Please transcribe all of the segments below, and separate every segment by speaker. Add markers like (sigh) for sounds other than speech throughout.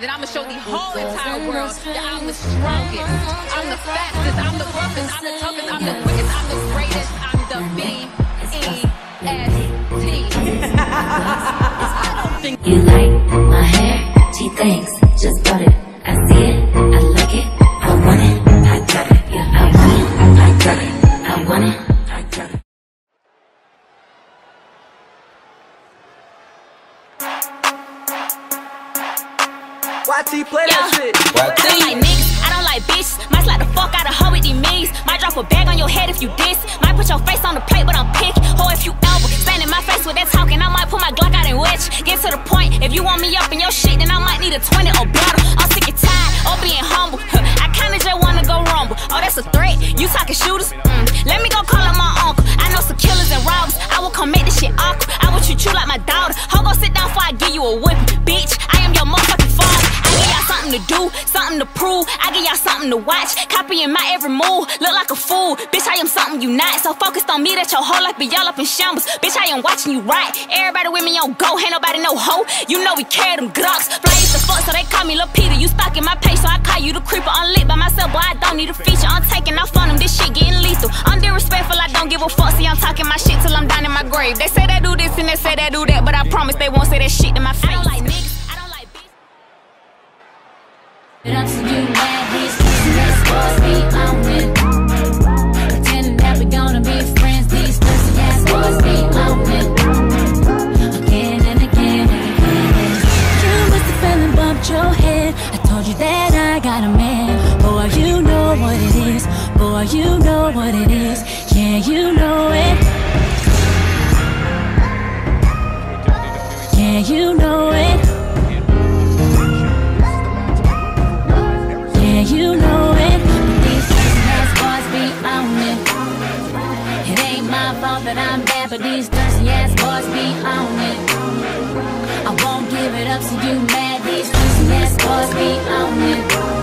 Speaker 1: Then I'ma show the whole entire world that I'm the strongest, I'm the fastest, I'm the roughest, I'm the toughest, I'm the quickest, I'm the greatest, I'm the B E S T.
Speaker 2: You like my hair? She thinks, just bought it. I see it,
Speaker 3: need a 20 or better. I'm sick and tired of being humble. I kinda just wanna go rumble. Oh, that's a threat. You talking shooters? Mm. Let me go call to watch. Copying my every move. Look like a fool. Bitch, I am something you not. So focused on me that your whole life be all up in shambles. Bitch, I am watching you right. Everybody with me on go. Ain't nobody no hoe. You know we carry them Glocks. Fly to fuck, so they call me Lil Peter. You stalking my page, so I call you the creeper. I'm lit by myself, boy, I don't need a feature. I'm taking off on them. This shit getting lethal. I'm disrespectful, I don't give a fuck. See, I'm talking my shit till I'm down in my grave. They say they do this and they say they do that, but I promise they won't say that shit to my face. I don't like niggas.
Speaker 2: Boy, you know what it is. Boy, you know what it is. Yeah, you know it. Yeah, you know it. But these thirsty ass boys be on it. I won't give it up, so you mad? These pussy ass boys be on it.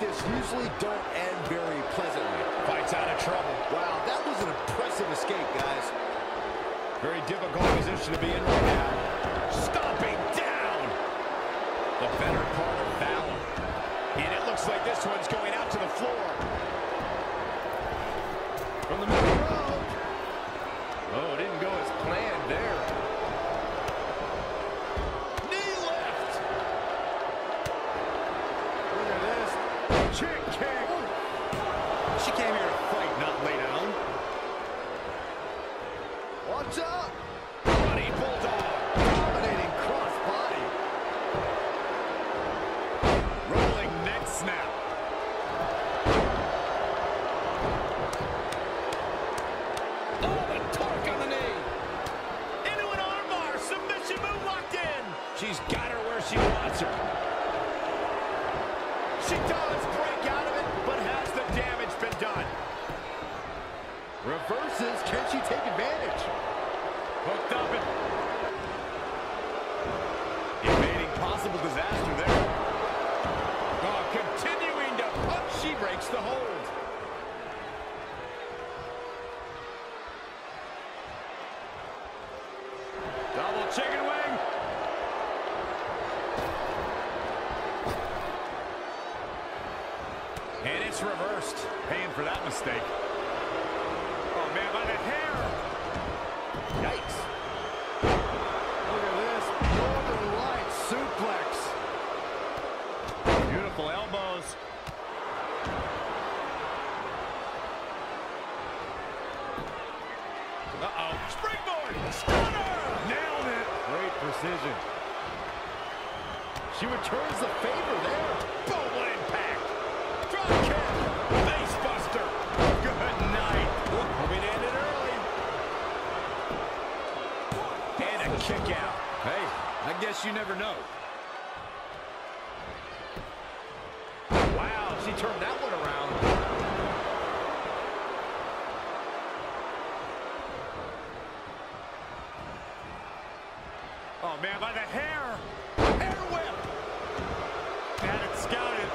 Speaker 4: This
Speaker 5: usually don't end very pleasantly.
Speaker 6: Fights out of trouble.
Speaker 5: Wow, that was an impressive escape, guys.
Speaker 6: Very difficult position to be in right now. Stomping down. The better part of valor. And it looks like this one's going out to the floor.
Speaker 5: Watch out!
Speaker 6: And it's reversed. Paying for that mistake. Oh, man, by the hair. Yikes.
Speaker 5: Look at this. Northern Light suplex.
Speaker 6: Beautiful elbows. Uh-oh. Springboard. Stunner. Nailed it.
Speaker 5: Great precision. She returns the favor there.
Speaker 6: Never know.
Speaker 5: Wow, she turned that one around.
Speaker 6: Oh, man, by the hair. Hair whip. Had it scouted.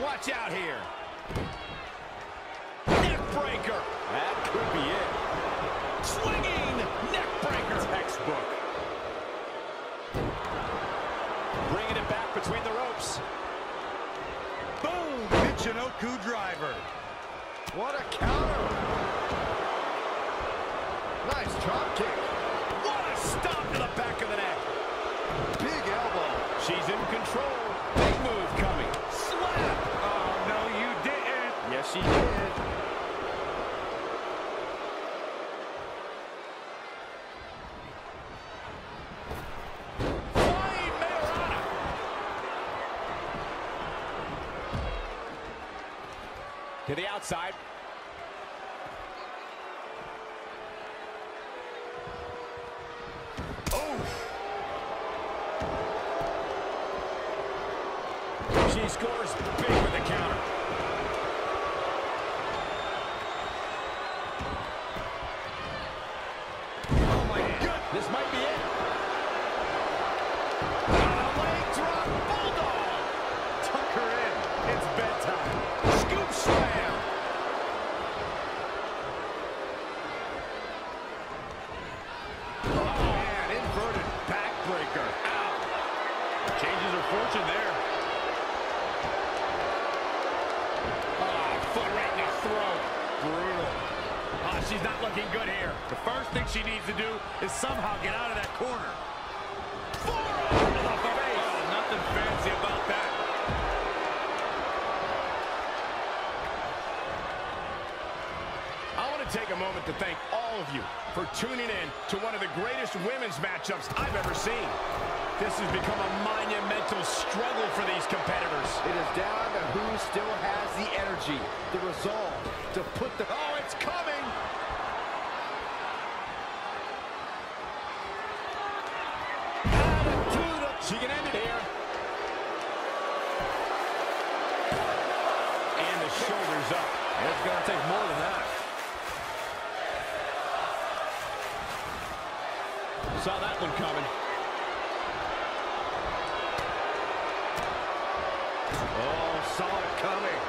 Speaker 6: Watch out here. Neck breaker.
Speaker 5: That could be it.
Speaker 6: Swinging neck breaker. Textbook. Bringing it back between the ropes. Boom. Michinoku driver.
Speaker 5: What a counter. Nice drop kick.
Speaker 6: What a stomp to the back of the neck.
Speaker 5: Big elbow.
Speaker 6: She's in control. Big move coming. Slap. Oh, no, you didn't.
Speaker 5: Yes, she did.
Speaker 6: To the outside. Oh. She scores big with the counter. Oh my God, this might be it. A leg drop, bulldog. Tuck her in. It's bedtime. Scoop slam. Oh man, inverted backbreaker. Ow. Changes her fortune there. Ah, foot right in the throat. Brutal. She's not looking good here. The first thing she needs to do is somehow get out of that corner. Forearm to the face. Oh, nothing fancy about that. I want to take a moment to thank all of you for tuning in to one of the greatest women's matchups I've ever seen. This has become a monumental struggle for these competitors.
Speaker 5: It is down to who still has the energy, the resolve to put the...
Speaker 6: Oh, Oh, saw it coming.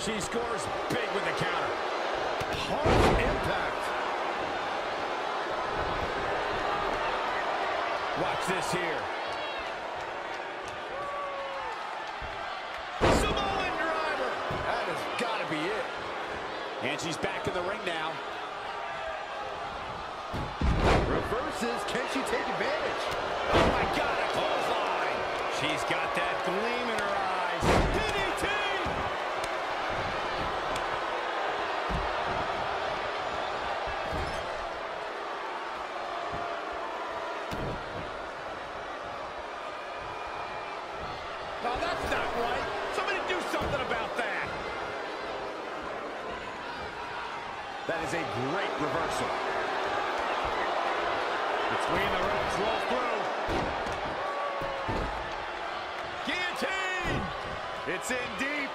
Speaker 6: She scores big with the counter. Hard impact. Watch this here. Samoan driver.
Speaker 5: That has got to be it.
Speaker 6: And she's back in the ring now.
Speaker 5: Reverses. Can she take advantage?
Speaker 6: Oh my God, a clothesline. She's got that gleam in her eyes. DDT. Now that's not right. Somebody do something about that. That is a great reversal. Between the ropes, roll through. Guillotine! It's in deep.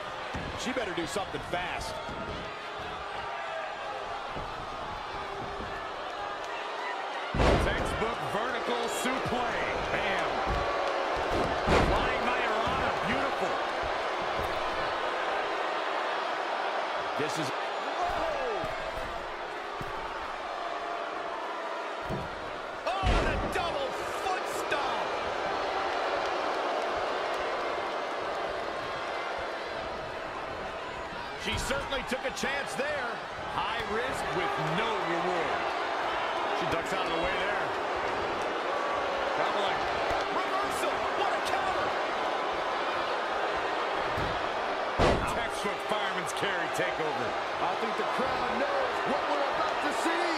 Speaker 6: She better do something fast. Textbook vertical suplex. Bam. Flying Majorana. Beautiful. This is... Oh, the double foot stomp! She certainly took a chance there. High risk with no reward. She ducks out of the way there. Doubling. Reversal! What a counter! Textbook fireman's carry takeover.
Speaker 5: I think the crowd knows what we're about to see.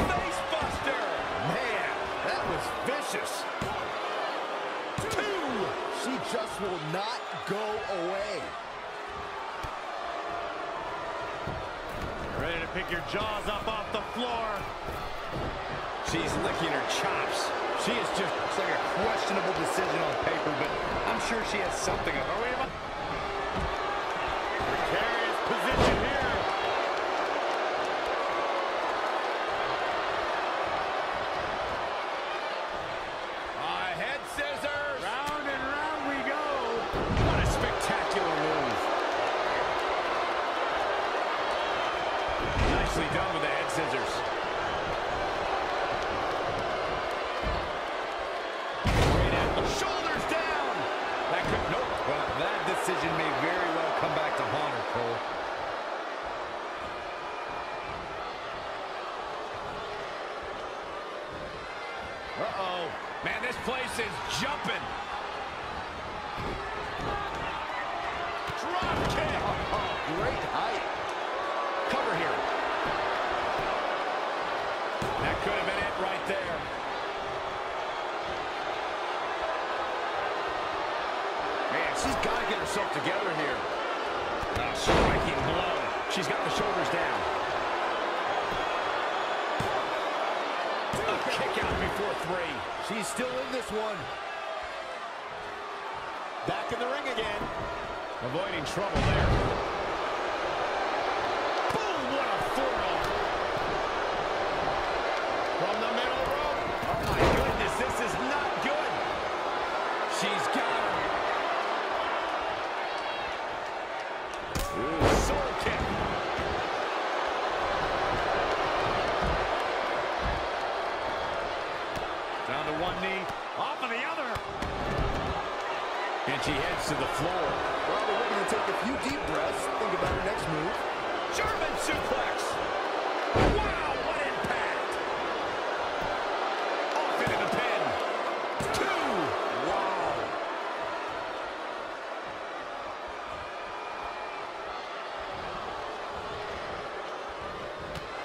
Speaker 6: Face buster! Man, that was vicious. Two!
Speaker 5: She just will not go away.
Speaker 6: Ready to pick your jaws up off the floor. She's licking her chops. She is just
Speaker 5: It's like a questionable decision on paper, but I'm sure she has something.
Speaker 6: Are we about... Nicely done with the head scissors. Shoulders down. That could... Nope.
Speaker 5: Well, that decision may very well come back to haunt her, Cole.
Speaker 6: Uh-oh. Man, this place is jumping. Drop kick.
Speaker 5: Oh, great height.
Speaker 6: Cover here.
Speaker 5: Herself together here.
Speaker 6: A striking blow. She's got the shoulders down. A kick out before three.
Speaker 5: She's still in this one. Back in the ring again.
Speaker 6: Avoiding trouble there. Boom, what a forearm.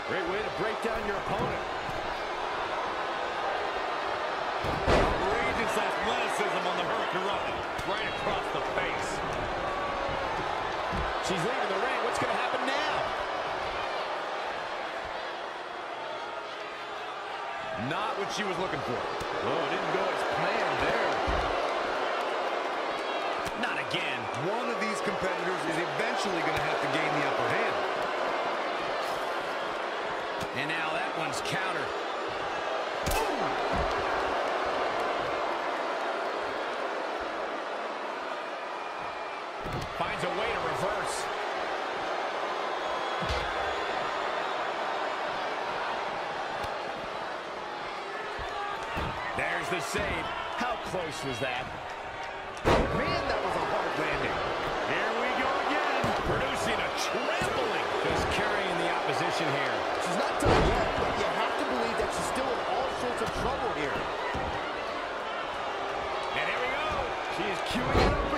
Speaker 6: Great way to break down your opponent. Outrageous athleticism on the Hurricane Right across the face.
Speaker 5: She's leaving the ring. What's going to happen now?
Speaker 6: Not what she was looking for. Oh, it didn't go as planned there. Not again.
Speaker 5: One of these competitors is eventually going to have to gain the upper hand.
Speaker 6: And now that one's countered. Finds a way to reverse. There's the save. How close was that?
Speaker 5: Man, that was a hard landing.
Speaker 6: Here we go again. Producing a trampling. Just carrying the opposition here.
Speaker 5: She's not done yet, but you have to believe that she's still in all sorts of trouble here.
Speaker 6: And here we go. She is queuing up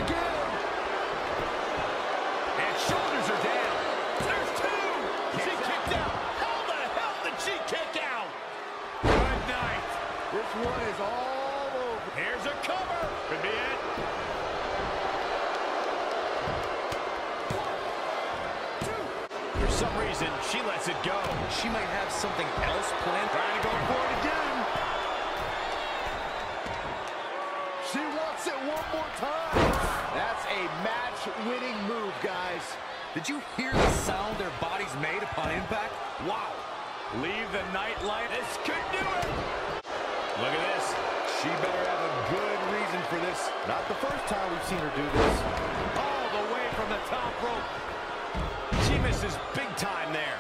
Speaker 6: reason, she lets it go. She might have something else planned. Trying to go for it again.
Speaker 5: She wants it one more time. That's a match-winning move, guys.
Speaker 6: Did you hear the sound their bodies made upon impact? Wow. Leave the night light. This could do it. Look at this.
Speaker 5: She better have a good reason for this. Not the first time we've seen her do this.
Speaker 6: All the way from the top rope. Misses big time there.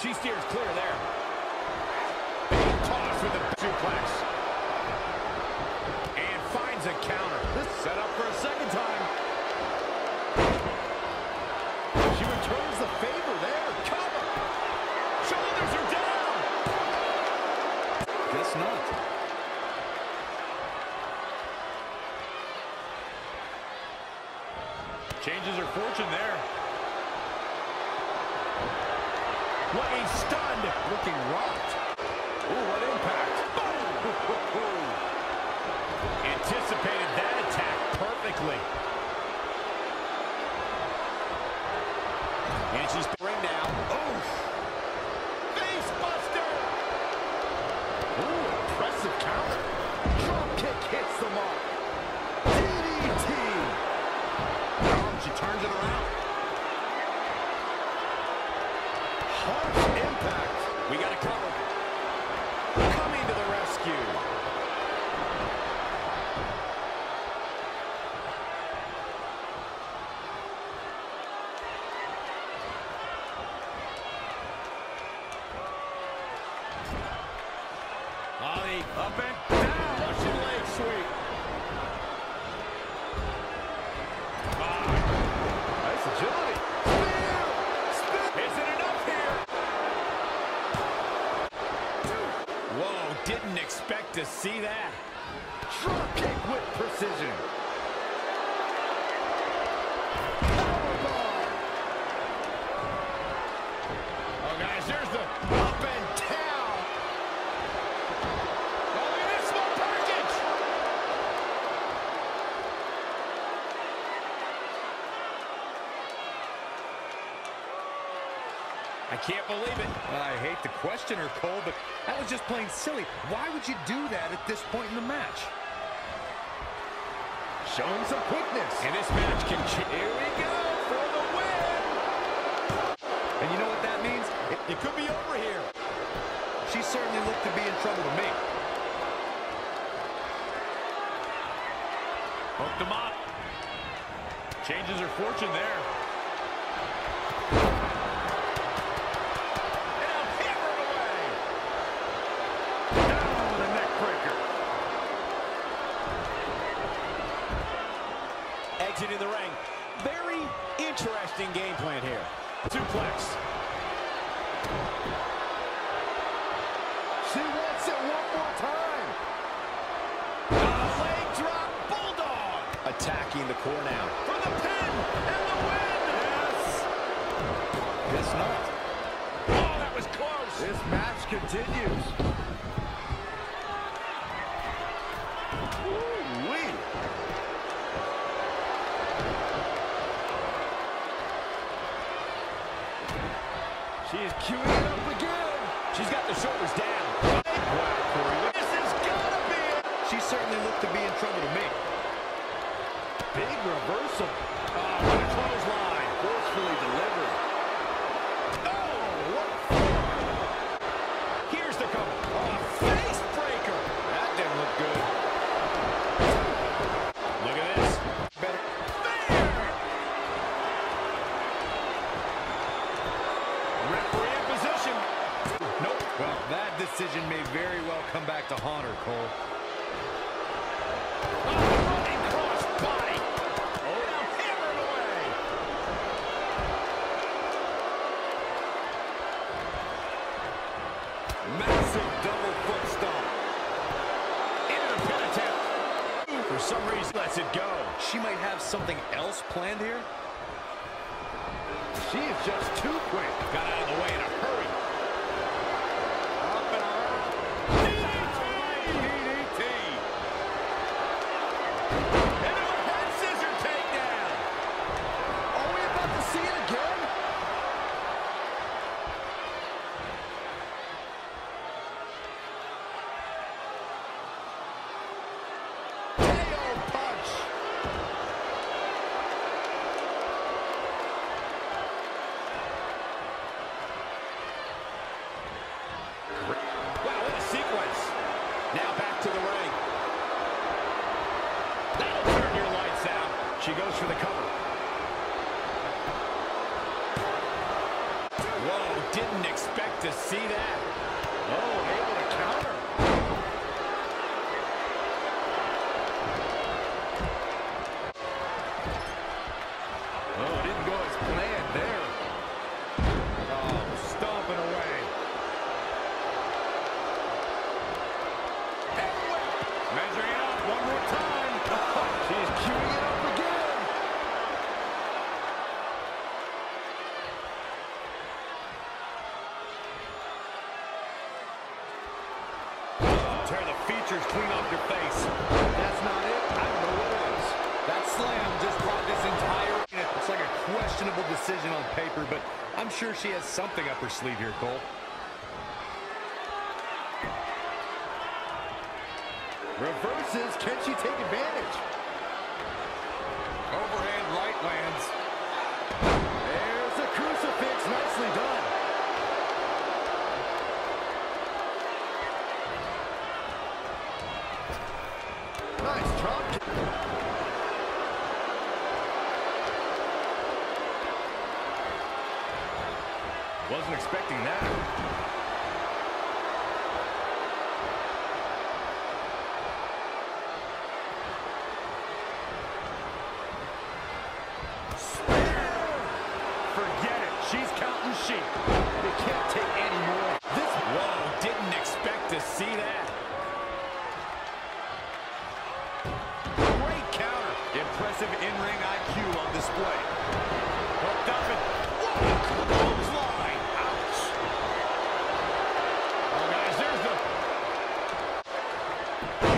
Speaker 6: She steers clear there. Big toss with a suplex. And finds a counter. This set up for a second time.
Speaker 5: She returns the favor there. Cover.
Speaker 6: Shoulders are down. Guess not. Changes her fortune there. Laying stunned.
Speaker 5: Looking rocked.
Speaker 6: Ooh, what impact. (laughs) Anticipated that attack didn't expect to see that.
Speaker 5: Drop kick with precision.
Speaker 6: Oh, guys, there's the up and down. Oh, look at this small package. Can't believe it.
Speaker 7: I hate to question her, Cole, but that was just plain silly. Why would you do that at this point in the match?
Speaker 5: Showing some quickness.
Speaker 6: And this match can. Here we go for the win.
Speaker 7: And you know what that means?
Speaker 6: It, it could be over here.
Speaker 7: She certainly looked to be in trouble to me.
Speaker 6: Hooked him up. Changes her fortune there. And now hammered away. Down with a neck breaker. Exiting the ring. Very interesting game plan here. Suplex.
Speaker 5: She wants it one more time.
Speaker 6: A leg drop bulldog. Attacking the core now. For the pin and the win. Yes.
Speaker 7: Guess not.
Speaker 6: Oh, that was close.
Speaker 5: This match continues. Woo-wee.
Speaker 6: She is queuing it up again. She's got the shoulders down. Wow, Corey. This has got to be it.
Speaker 7: She certainly looked to be in trouble to me.
Speaker 5: Big reversal.
Speaker 6: Oh, what a clothesline.
Speaker 5: Forcefully delivered.
Speaker 7: She
Speaker 5: is just too quick.
Speaker 6: Got out of the way in a hurry.
Speaker 7: Something up her sleeve here, Cole.
Speaker 5: Reverses. Can she take advantage?
Speaker 7: Overhand right lands.
Speaker 5: There's a crucifix. Nicely done. Nice drop kick.
Speaker 7: Wasn't expecting that.
Speaker 6: Forget it. She's counting sheep.
Speaker 5: They can't take any more.
Speaker 6: This whoa, didn't expect to see that. Great counter.
Speaker 7: Impressive in-ring IQ on display.
Speaker 6: Hooked up and whoa, clothesline. Ouch. Oh, guys, there's the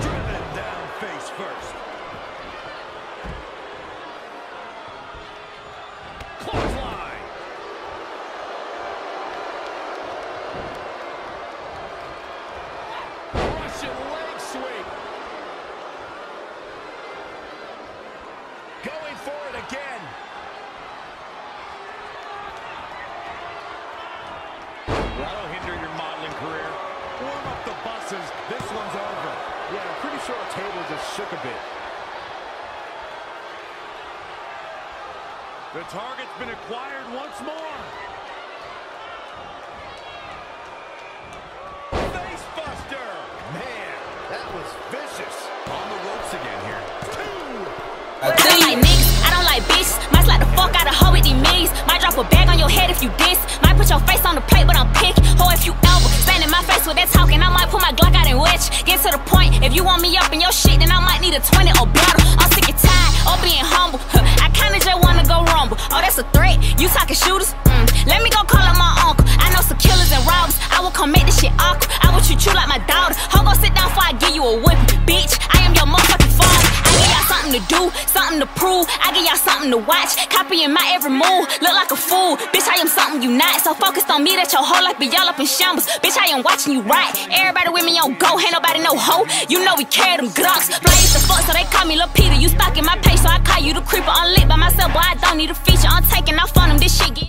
Speaker 7: Driven down face first.
Speaker 3: to watch. Copying my every move, look like a fool. Bitch, I am something you not. So focused on me that your whole life be all up in shambles. Bitch, I am watching you right. Everybody with me on go, ain't nobody no hoe. You know we care them grunts. Fly the fuck, so they call me Lil Peter. You stalking my page, so I call you the creeper. Unlit by myself, but I don't need a feature. I'm taking off on them, this shit get.